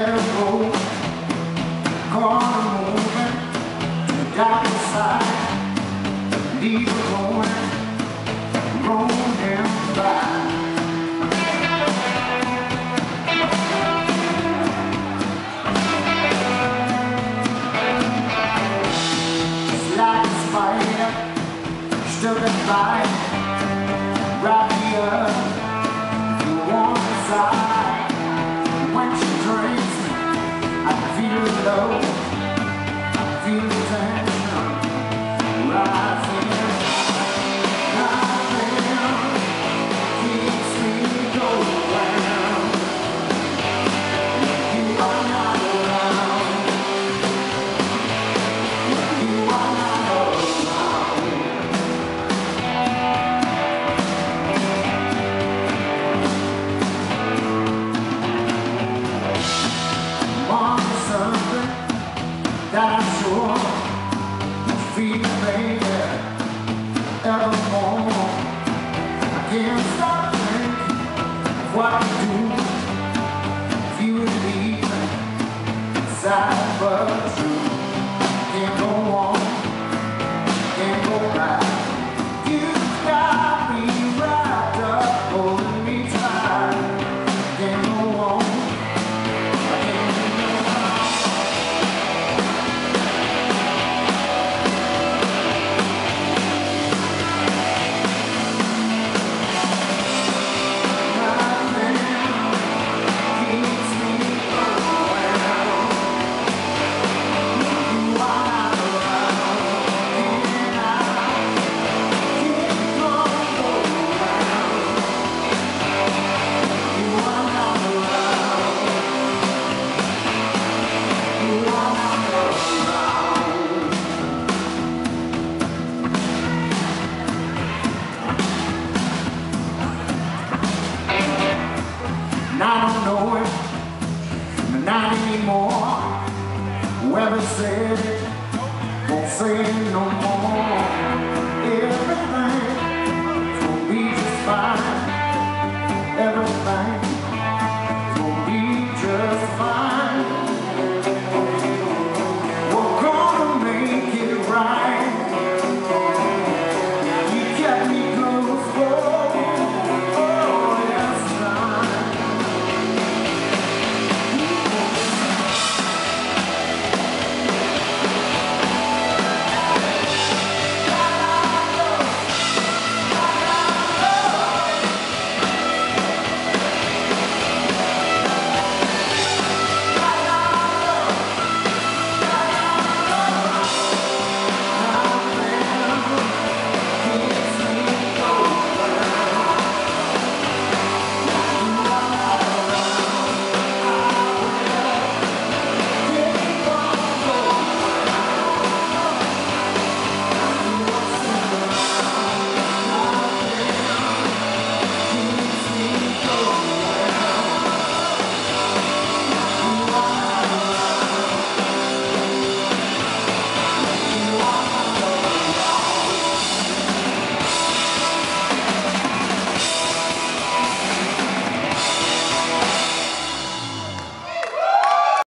go, gonna move the dark side, leave it going. evermore. I can't stop thinking of what you do. If you.